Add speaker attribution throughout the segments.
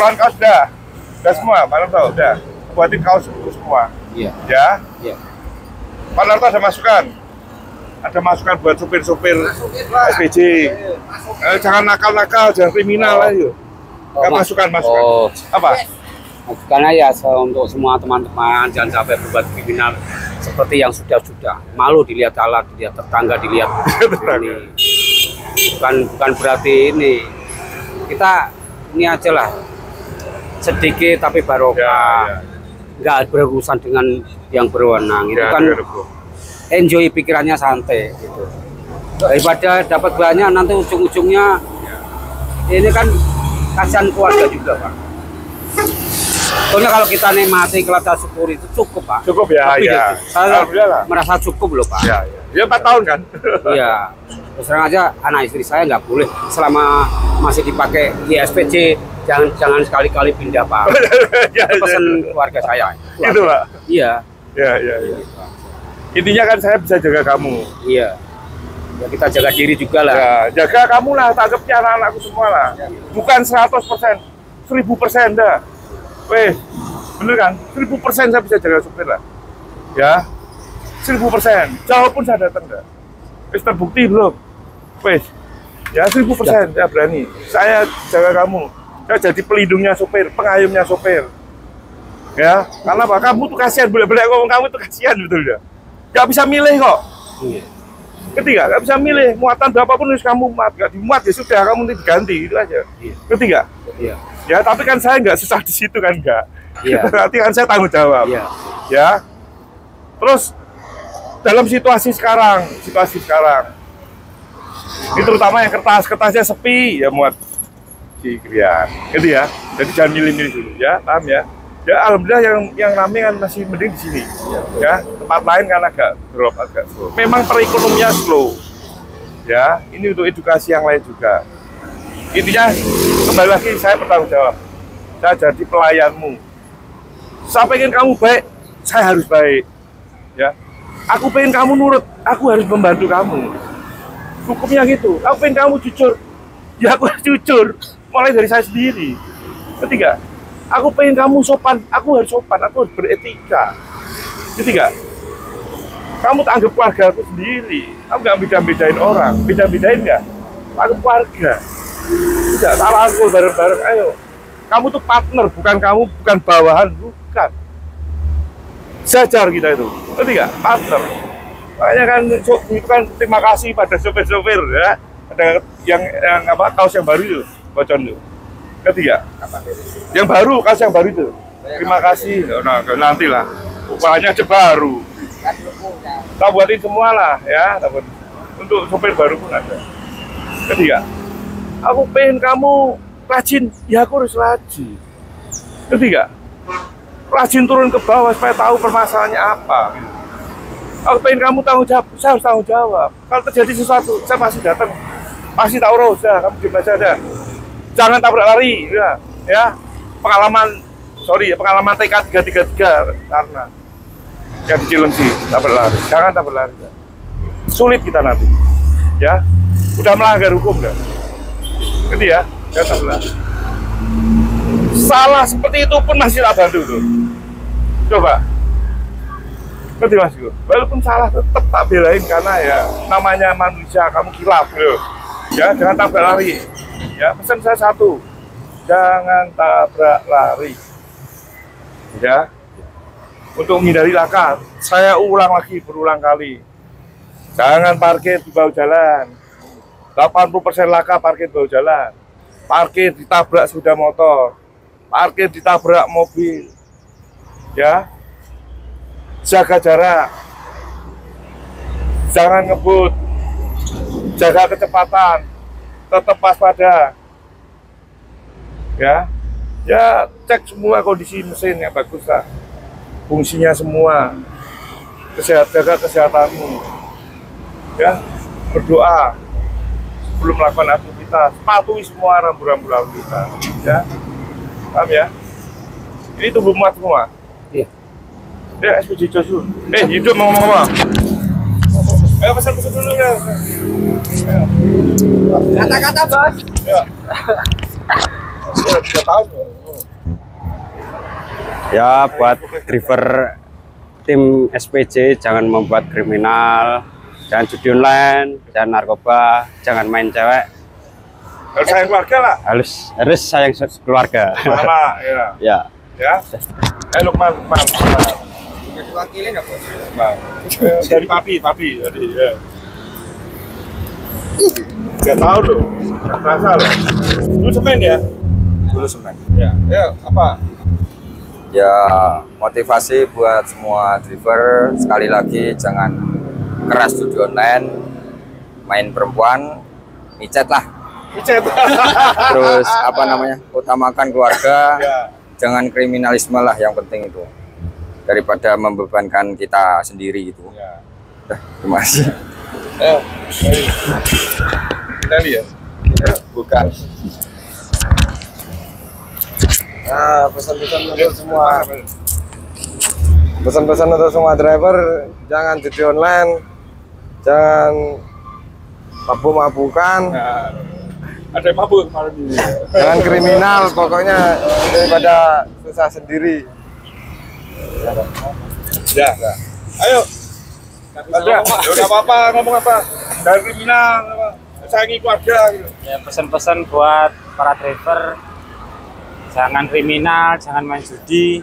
Speaker 1: Ukuran kaos udah. Udah semua, Pak Narto udah. Buatin kaos untuk semua.
Speaker 2: Iya.
Speaker 1: Ya.
Speaker 2: Iya.
Speaker 1: Pak Narto ada masukan. Ada masukan buat supir-supir SPJ. Eh, jangan nakal-nakal, jangan kriminal lah yuk.
Speaker 2: Oh, Mas.
Speaker 1: masukan, masukan.
Speaker 2: Oh,
Speaker 1: Apa?
Speaker 2: karena ya untuk semua teman-teman jangan sampai berbuat kriminal seperti yang sudah-sudah. Malu dilihat alat, dilihat tetangga, dilihat ini. Bukan bukan berarti ini. Kita ini aja lah sedikit tapi
Speaker 1: Ya,
Speaker 2: barokah.
Speaker 1: ya.
Speaker 2: Nggak berurusan dengan yang berwenang. Itu
Speaker 1: Ya,
Speaker 2: kan
Speaker 1: ya, bro.
Speaker 2: enjoy pikirannya santai gitu. Daripada dapat banyak nanti ujung-ujungnya ini kan kasihan keluarga juga pak. Soalnya kalau kita nikmati kita syukuri itu cukup pak.
Speaker 1: Cukup ya,
Speaker 2: Tapi
Speaker 1: ya.
Speaker 2: gitu, Saya merasa cukup loh pak.
Speaker 1: Ya, ya. Ya 4 tahun kan?
Speaker 2: Iya. Terus terang aja anak istri saya nggak boleh selama masih dipakai di SPJ jangan jangan sekali-kali pindah pak.
Speaker 1: ya,
Speaker 2: Itu pesan
Speaker 1: ya.
Speaker 2: keluarga saya.
Speaker 1: Itu, Pak.
Speaker 2: Iya.
Speaker 1: Ya, ya, ya. Intinya kan saya bisa jaga kamu.
Speaker 2: Iya. Ya kita jaga diri juga lah.
Speaker 1: Ya, jaga kamu lah, tangkapnya anak-anakku semua lah. Bukan 100 persen, 1000 persen dah. Weh, bener kan? 1000 persen saya bisa jaga supir lah. Ya, 1000 persen. Jawab pun saya datang dah. Wes terbukti belum? Wes, ya 1000 persen saya berani. Saya jaga kamu. Saya jadi pelindungnya supir, pengayumnya supir. Ya, karena apa? Kamu tuh kasihan, boleh-boleh ngomong kamu tuh kasihan betul ya. Gak bisa milih kok.
Speaker 2: Iya.
Speaker 1: Ketiga, nggak bisa milih muatan berapapun harus kamu muat, nggak dimuat ya sudah kamu nanti diganti itu aja.
Speaker 2: Iya.
Speaker 1: Ketiga,
Speaker 2: Iya.
Speaker 1: ya tapi kan saya nggak susah di situ kan nggak.
Speaker 2: Iya.
Speaker 1: Berarti kan saya tanggung jawab.
Speaker 2: Iya.
Speaker 1: Ya. Terus dalam situasi sekarang, situasi sekarang, ini terutama yang kertas, kertasnya sepi ya muat di krian, gitu ya. Jadi jangan milih-milih dulu ya, paham ya. Ya alhamdulillah yang yang rame kan masih mending di sini. Ya, tempat lain kan agak drop agak slow. Memang perekonomian slow. Ya, ini untuk edukasi yang lain juga. Intinya kembali lagi saya bertanggung jawab. Saya jadi pelayanmu. Saya pengen kamu baik, saya harus baik. Ya, aku pengen kamu nurut, aku harus membantu kamu. Hukumnya gitu. Aku pengen kamu jujur, ya aku harus jujur. Mulai dari saya sendiri. Ketiga, aku pengen kamu sopan, aku harus sopan, aku harus beretika. Ketiga, kamu tak anggap keluarga aku sendiri. Kamu nggak beda-bedain orang, beda-bedain nggak? Aku keluarga. Tidak, tak rangkul bareng-bareng. Ayo, kamu tuh partner, bukan kamu, bukan bawahan, bukan. Sejar kita itu. Ketiga, partner. Makanya kan, itu kan terima kasih pada sopir-sopir ya. Ada yang, yang apa kaos yang baru itu, bocon itu. Ketiga, yang baru kaos yang baru itu. Terima kasih. Nah, nanti lah. Ukurannya aja baru. Kita buatin semua lah ya. Untuk sopir baru pun ada. Ketiga, aku pengen kamu rajin, ya aku harus rajin. Ketiga, rajin turun ke bawah supaya tahu permasalahannya apa. Aku pengen kamu tanggung jawab, saya harus tanggung jawab. Kalau terjadi sesuatu, saya pasti datang, pasti tahu udah, kamu diem aja dah. Jangan tabrak lari, ya. ya. Pengalaman, sorry ya, pengalaman TK 333 karena yang di Cilengsi tabrak lari, jangan tabrak lari. ya. Sulit kita nanti, ya. Udah melanggar hukum dah. Gitu ya, jangan tabrak lari. Salah seperti itu pun masih tak bantu tuh. Coba, Ngerti mas Gu? Walaupun salah tetap tak belain karena ya namanya manusia kamu kilaf loh. Ya jangan tabrak lari. Ya pesan saya satu, jangan tabrak lari. Ya untuk menghindari laka. Saya ulang lagi berulang kali. Jangan parkir di bawah jalan. 80% laka parkir di bawah jalan. Parkir ditabrak sepeda motor. Parkir ditabrak mobil. Ya, jaga jarak, jangan ngebut, jaga kecepatan, tetap waspada. Ya, ya cek semua kondisi mesin yang bagus lah, fungsinya semua, kesehat jaga kesehatanmu. Ya, berdoa sebelum melakukan aktivitas, patuhi semua rambu-rambu lalu lintas. Ya, paham ya? Ini tubuh muat semua.
Speaker 2: Iya.
Speaker 1: Ya, SPJ Josu. Eh, hidup mau ngomong apa? Ayo pesan-pesan dulu ya.
Speaker 3: Kata-kata bos.
Speaker 1: Ya. udah tiga tahun.
Speaker 3: Ya buat driver tim SPJ jangan membuat kriminal, jangan judi online, jangan narkoba, jangan main cewek,
Speaker 1: Harus sayang keluarga lah.
Speaker 3: harus harus sayang keluarga.
Speaker 1: Mana, ya.
Speaker 3: ya.
Speaker 1: Ya. Eh, Lukman, Lukman, Lukman.
Speaker 2: Diwakili nggak bos?
Speaker 1: Eh, Dari papi, papi. Jadi, ya. Gak tahu loh. Gak terasa loh. Lu semen ya?
Speaker 4: dulu semen.
Speaker 1: Ya. Ya, apa?
Speaker 4: Ya motivasi buat semua driver sekali lagi jangan keras judi online, main perempuan, micet lah.
Speaker 1: Micet.
Speaker 4: Terus apa namanya? Utamakan keluarga,
Speaker 1: ya.
Speaker 4: jangan kriminalisme lah yang penting itu daripada membebankan kita sendiri gitu.
Speaker 1: Ya.
Speaker 4: Dah, terima kasih.
Speaker 1: Eh, dari Itali ya?
Speaker 4: Bukan.
Speaker 5: Nah, pesan-pesan untuk semua pesan-pesan untuk semua driver jangan judi online, jangan mabuk-mabukan,
Speaker 1: Nah, ada yang mabuk ini.
Speaker 5: jangan kriminal, pokoknya daripada susah sendiri.
Speaker 1: Ya. Ayo. Ada. Ya udah apa-apa, ngomong apa? Dari kriminal, apa? sayangi keluarga gitu.
Speaker 6: ya pesan-pesan buat para driver jangan kriminal jangan main judi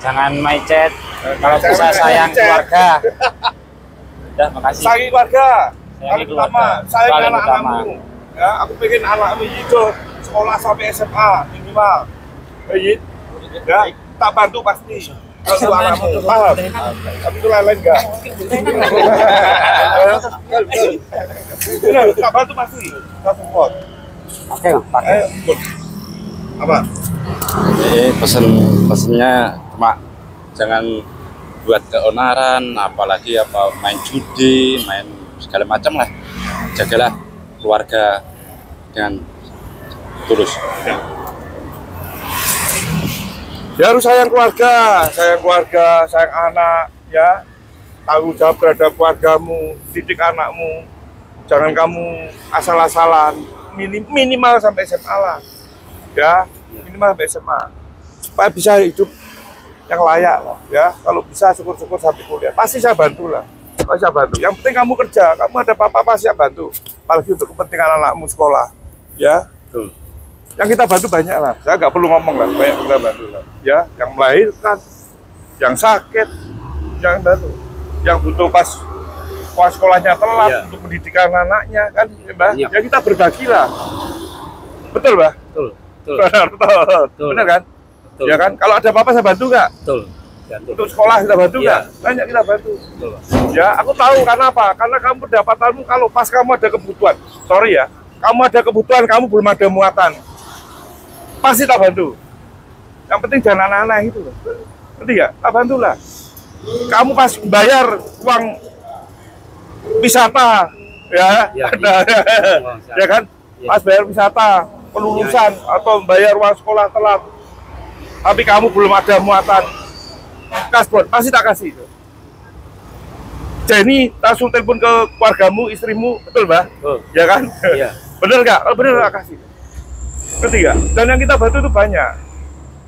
Speaker 6: jangan main chat kalau
Speaker 1: Jangan
Speaker 6: bisa sayang keluarga udah makasih
Speaker 1: Sayangi keluarga.
Speaker 6: Sayangi keluarga.
Speaker 1: utama, sayang
Speaker 6: Paling
Speaker 1: anak-anakmu. Ya, aku pengen anakmu itu sekolah sampai SMA minimal. Baik. Ya, tak bantu pasti. Kalau anakmu tuh paham. Tapi itu lain-lain enggak. Benar, tak bantu pasti. Tak support.
Speaker 2: Oke, Pak.
Speaker 1: Ayo, ikut. Apa?
Speaker 7: Jadi pesen pesennya cuma jangan buat keonaran, apalagi apa main judi, main segala macam lah. Jagalah keluarga dengan tulus.
Speaker 1: Ya harus sayang keluarga, sayang keluarga, sayang anak, ya. Tanggung jawab terhadap keluargamu, didik anakmu. Jangan kamu asal-asalan, Minim- minimal sampai SMA lah. Ya, minimal sampai SMA. Supaya bisa hidup yang layak lah, ya. Kalau bisa syukur-syukur sampai kuliah. Pasti saya bantu lah. Pasti saya bantu. Yang penting kamu kerja, kamu ada apa-apa pasti saya bantu. Apalagi untuk kepentingan anakmu sekolah, ya yang kita bantu banyak lah. Saya nggak perlu ngomong lah, banyak kita bantu lah. Ya, yang melahirkan, yang sakit, yang bantu, yang butuh pas pas sekolahnya telat
Speaker 2: Iya.
Speaker 1: untuk pendidikan anaknya kan, ya, Mbak?
Speaker 2: Iya.
Speaker 1: Ya kita berbagi lah. Betul, Mbak?
Speaker 2: Betul, betul,
Speaker 1: Benar, betul.
Speaker 2: Betul.
Speaker 1: Benar kan?
Speaker 2: betul,
Speaker 1: Ya kan? Kalau ada apa-apa saya bantu nggak?
Speaker 2: betul. Gantung.
Speaker 1: Untuk sekolah kita bantu
Speaker 2: Iya.
Speaker 1: nggak? Banyak kita bantu.
Speaker 2: Betul.
Speaker 1: Ya, aku tahu karena apa? Karena kamu pendapatanmu kalau pas kamu ada kebutuhan, sorry ya, kamu ada kebutuhan, kamu belum ada muatan, pasti tak bantu. Yang penting jangan aneh-aneh itu. loh. Ngerti nggak? Tak bantu lah. Kamu pas bayar uang wisata, ya,
Speaker 2: Ya,
Speaker 1: ada, ya kan?
Speaker 2: Iya.
Speaker 1: Pas bayar wisata, pelulusan atau bayar uang sekolah telat, tapi kamu belum ada muatan, kasbon, pasti tak kasih. Jenny langsung telepon ke keluargamu, istrimu, betul mbak?
Speaker 2: Betul.
Speaker 1: Ya kan?
Speaker 2: Iya.
Speaker 1: Bener nggak? Kalau bener tak kasih. Nggak? Dan yang kita bantu itu banyak,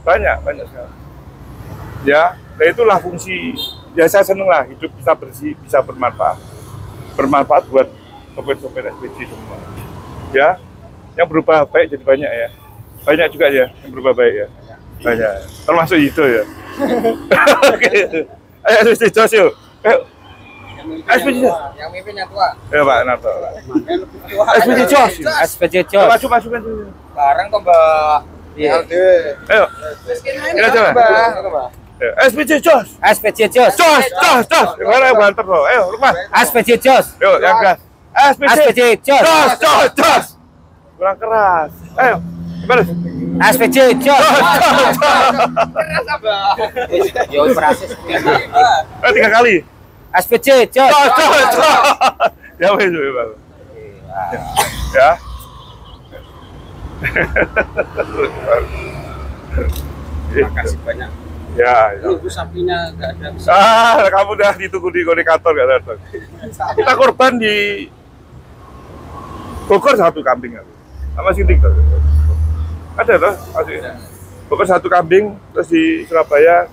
Speaker 1: banyak, banyak sekali. Ya, nah itulah fungsi. Ya saya seneng lah hidup bisa bersih, bisa bermanfaat, bermanfaat buat sopir-sopir SPG semua. Ya, yang berubah baik jadi banyak ya. Banyak juga ya yang berubah baik ya. Banyak. Termasuk itu ya. Oke. Ayo SPG Jos yuk. SPG Jos.
Speaker 4: Yang mimpin yang tua.
Speaker 1: Ya Pak Narto. SPG Jos.
Speaker 2: SPJ Jos.
Speaker 1: Maju, maju, maju.
Speaker 4: Bareng tuh mbak.
Speaker 2: Iya.
Speaker 1: Ayo. Pak. Ayo. SPG Jos.
Speaker 2: SPJ Jos.
Speaker 1: Jos, Jos, Jos. Gimana yang banter loh? Ayo, Lukman.
Speaker 2: SPJ Jos.
Speaker 1: Yuk, yang gas. SPG.
Speaker 2: SPJ Jos.
Speaker 1: Jos, Jos, Jos. Kurang keras. Ayo. Gimana?
Speaker 2: SPJ Jos. Yo prasis.
Speaker 1: Tiga kali.
Speaker 2: SPJ Jos.
Speaker 1: Jos, Jos, Jos. Ya, wes, wes, wes. Ya.
Speaker 2: Makasih banyak.
Speaker 1: Ya, ya.
Speaker 2: Ibu sapinya nggak ada.
Speaker 1: Ah, kamu udah ditunggu di komunikator gak datang. Kita korban di Bogor satu kambing aku. Sama Sintik tuh. Ada toh? Ada. Pokoknya satu kambing, terus di Surabaya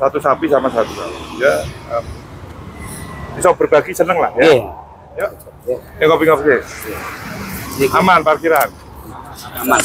Speaker 1: satu sapi sama satu sapi. Ya. em, Bisa berbagi seneng lah ya.
Speaker 2: Iya,
Speaker 1: Yuk. Ya kopi-kopi. Aman parkiran.
Speaker 2: aman.